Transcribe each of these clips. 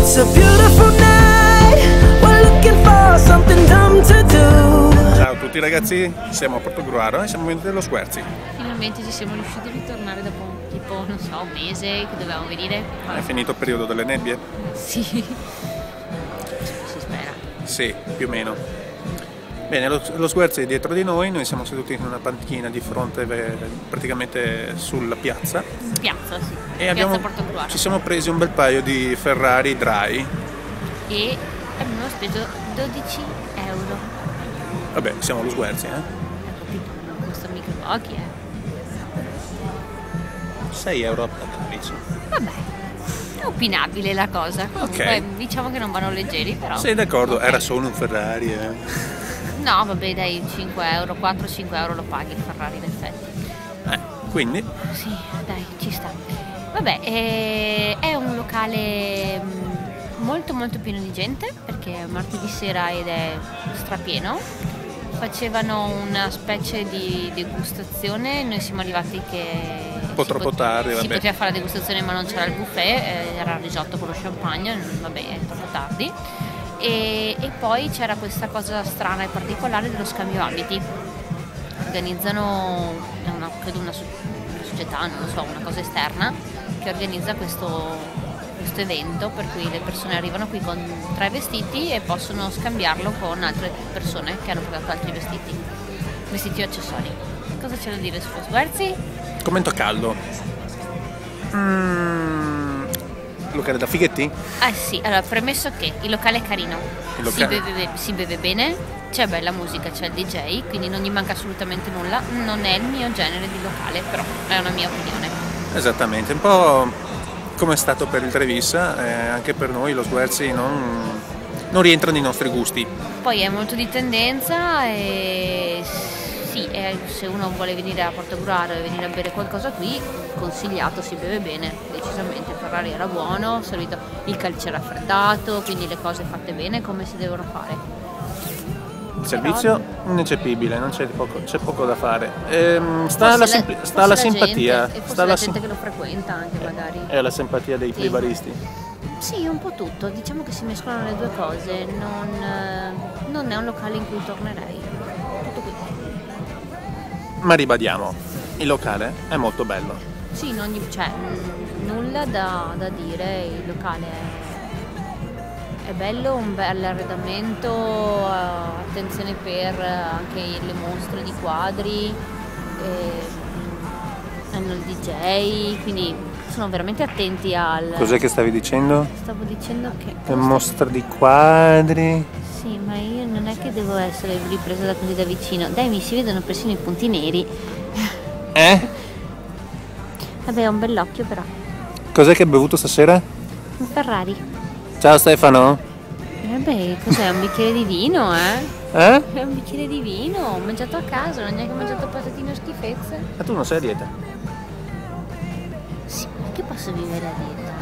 It's a beautiful night. We're looking for something dumb to do. Ciao a tutti ragazzi, siamo a Portogruaro e siamo venuti allo Squerzi. Finalmente ci siamo riusciti a ritornare dopo tipo, non so, un mese che dovevamo venire. È finito il periodo delle nebbie? Sì. Si spera. Sì, più o meno. Bene, lo, lo Squerzi è dietro di noi, noi siamo seduti in una panchina di fronte eh, praticamente sulla piazza piazza, sì. e abbiamo, ci siamo presi un bel paio di Ferrari dry. E abbiamo speso 12 euro. Vabbè, siamo allo Squerzi, eh? Costa mica pochi, eh. 6 euro a calice. Vabbè. È opinabile la cosa. Comunque, Ok. diciamo che non vanno leggeri, però. Sei d'accordo? Ok. Era solo un Ferrari, eh? No, vabbè, dai, 5 euro, 4-5 euro lo paghi il Ferrari in effetti. eh. Quindi, Sì, dai, ci sta. Vabbè, eh, è un locale mm, molto molto pieno di gente perché è martedì sera ed è strapieno. Facevano una specie di degustazione, noi siamo arrivati che... Un po' si troppo pot- tardi, Si vabbè. poteva fare la degustazione ma non c'era il buffet, eh, era il risotto con lo champagne, vabbè, è troppo tardi. E, e poi c'era questa cosa strana e particolare dello scambio abiti organizzano, una, credo una, una società, non lo so, una cosa esterna che organizza questo, questo evento per cui le persone arrivano qui con tre vestiti e possono scambiarlo con altre persone che hanno portato altri vestiti, vestiti o accessori. Cosa c'è da dire su Sguerzi? commento caldo. Mm, locale da fighetti? Ah sì, allora premesso che il locale è carino, Il Si, locale- beve, si beve bene, c'è bella musica, c'è il DJ, quindi non gli manca assolutamente nulla, non è il mio genere di locale, però è una mia opinione. Esattamente, un po' come è stato per il Trevisa, eh, anche per noi lo Sguerzi non, non rientra nei nostri gusti. Poi è molto di tendenza e sì, eh, se uno vuole venire a Portogruaro e venire a bere qualcosa qui, consigliato, si beve bene, decisamente. Il Ferrari era buono, servito il calcio raffreddato, quindi le cose fatte bene come si devono fare. Il servizio ineccepibile, non c'è poco, c'è poco da fare. Ehm, sta alla, la- sta alla la simpatia. gente- forse sta la gente sim- che lo frequenta anche magari. è alla simpatia dei Sì. plibaristi. Sì, un po' tutto, diciamo che si mescolano le due cose, non, eh, non è un locale in cui tornerei. Ma ribadiamo, il locale è molto bello. Sì, non gli- cioè, nulla da, da dire, il locale è, è bello, un bel arredamento, eh, attenzione per eh, anche le mostre di quadri, eh, hanno il DJ, quindi sono veramente attenti al... Cos'è che stavi dicendo? Stavo dicendo che... Che mostra di quadri. Sì, ma io è che devo essere ripresa da così da vicino. Dai, mi si vedono persino i punti neri. Eh? Vabbè, è un bell'occhio però. Cos'è che hai bevuto stasera? Un Ferrari. Ciao Stefano. Vabbè, cos'è? Un bicchiere di vino, eh? Eh? È un bicchiere di vino, ho mangiato a casa, non ho neanche mangiato patatine o schifezze. Ma tu non sei a dieta? Sì, ma che posso vivere a dieta,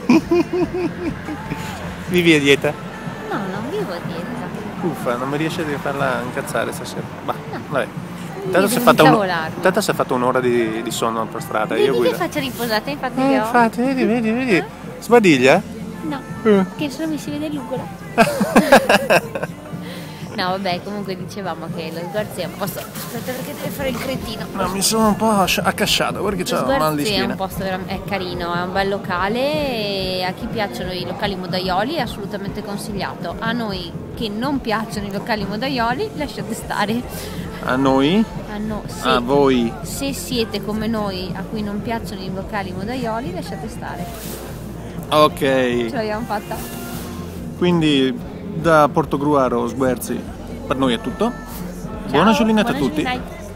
eh? Vivi a dieta? No, non vivo a dieta. Uffa, non mi riesce a farla incazzare stasera. Bah, vabbè. Mi Tanto si è fatta, un- tanto si è fatto un'ora di, di sonno per strada. Io Vedi che guido. faccia riposata, infatti Eh, che ho? infatti, vedi, vedi, vedi. Sbadiglia? No, Eh. che solo mi si vede l'ugola. no, vabbè, comunque dicevamo che lo sguarzi è un posto... Aspetta perché deve fare il cretino. Ma mi sono un po' ascia- accasciato perché Lo ho mal di Sguarzi è un posto è carino, è un bel locale e a chi piacciono i locali modaioli è assolutamente consigliato. A noi che non piacciono i locali modaioli lasciate stare. A noi? A no- se, A voi? se siete come noi a cui non piacciono i locali modaioli lasciate stare. Ce Ok. l'abbiamo fatta. Quindi da Portogruaro Sguerzi per noi è tutto. Buona Ciao, giornata a buona tutti. giornata.